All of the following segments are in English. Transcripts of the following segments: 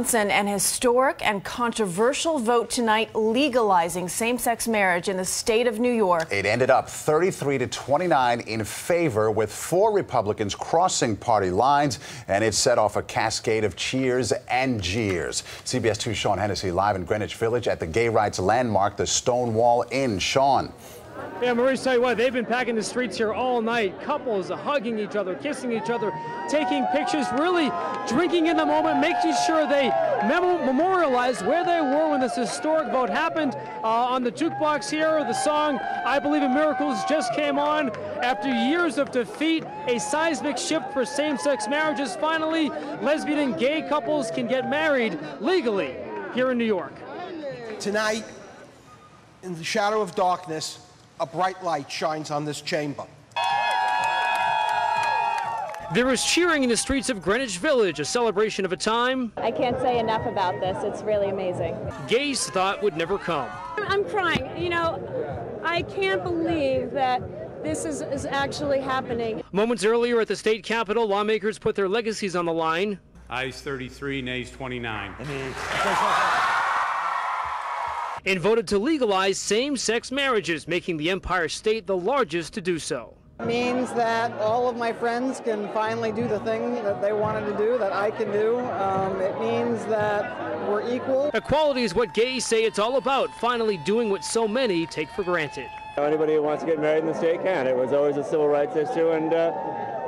An historic and controversial vote tonight legalizing same sex marriage in the state of New York. It ended up 33 to 29 in favor, with four Republicans crossing party lines, and it set off a cascade of cheers and jeers. CBS 2 Sean Hennessy live in Greenwich Village at the gay rights landmark, the Stonewall Inn. Sean. Yeah, Maurice, tell you what, they've been packing the streets here all night. Couples hugging each other, kissing each other, taking pictures, really drinking in the moment, making sure they mem memorialize where they were when this historic vote happened. Uh, on the jukebox here, the song I Believe in Miracles just came on. After years of defeat, a seismic shift for same sex marriages. Finally, lesbian and gay couples can get married legally here in New York. Tonight, in the shadow of darkness, a bright light shines on this chamber. There was cheering in the streets of Greenwich Village, a celebration of a time. I can't say enough about this. It's really amazing. Gays thought would never come. I'm crying. You know, I can't believe that this is, is actually happening. Moments earlier at the state capitol, lawmakers put their legacies on the line. Ayes 33, nays 29 and voted to legalize same-sex marriages, making the Empire State the largest to do so. It Means that all of my friends can finally do the thing that they wanted to do, that I can do. Um, it means that we're equal. Equality is what gays say it's all about, finally doing what so many take for granted. Anybody who wants to get married in the state can. It was always a civil rights issue, and uh,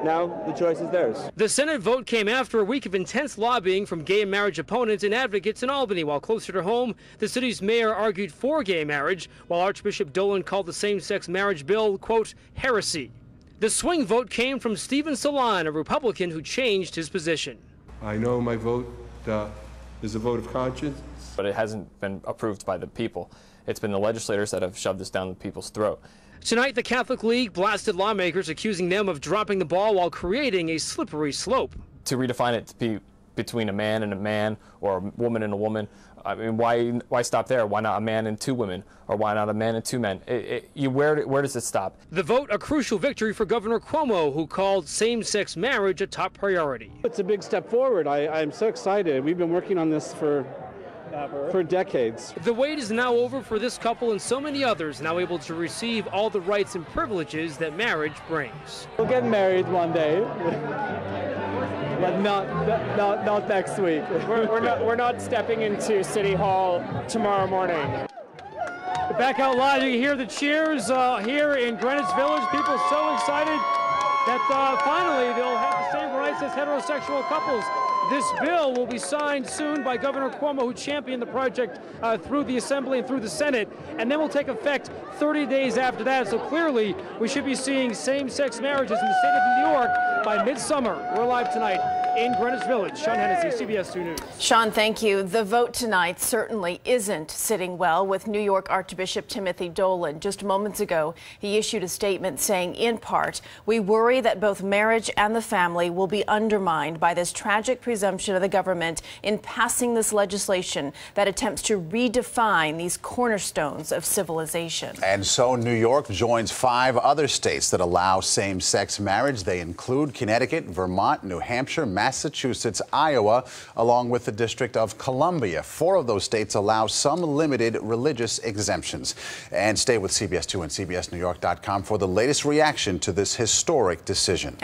now the choice is theirs. The Senate vote came after a week of intense lobbying from gay marriage opponents and advocates in Albany, while closer to home, the city's mayor argued for gay marriage, while Archbishop Dolan called the same-sex marriage bill, quote, heresy. The swing vote came from Stephen Saland, a Republican who changed his position. I know my vote uh, is a vote of conscience. But it hasn't been approved by the people. It's been the legislators that have shoved this down the people's throat. Tonight, the Catholic League blasted lawmakers, accusing them of dropping the ball while creating a slippery slope. To redefine it to be between a man and a man or a woman and a woman, I mean, why why stop there? Why not a man and two women, or why not a man and two men? It, it, you, where where does it stop? The vote a crucial victory for Governor Cuomo, who called same-sex marriage a top priority. It's a big step forward. I, I'm so excited. We've been working on this for for decades. The wait is now over for this couple and so many others now able to receive all the rights and privileges that marriage brings. We'll get married one day. but not, not, not next week. we're, we're, not, we're not stepping into City Hall tomorrow morning. Back out loud, you can hear the cheers uh, here in Greenwich Village. People so excited that uh, finally they'll have the same as heterosexual couples. This bill will be signed soon by Governor Cuomo, who championed the project uh, through the Assembly and through the Senate, and then will take effect 30 days after that. So clearly, we should be seeing same-sex marriages in the state of New York by midsummer. We're live tonight in Greenwich Village. Sean Hennessy, CBS 2 News. Sean, thank you. The vote tonight certainly isn't sitting well with New York Archbishop Timothy Dolan. Just moments ago, he issued a statement saying, in part, we worry that both marriage and the family will be undermined by this tragic presumption of the government in passing this legislation that attempts to redefine these cornerstones of civilization. And so New York joins five other states that allow same sex marriage. They include Connecticut, Vermont, New Hampshire, Massachusetts, Iowa, along with the District of Columbia. Four of those states allow some limited religious exemptions. And stay with CBS 2 and CBSNewYork.com for the latest reaction to this historic decision.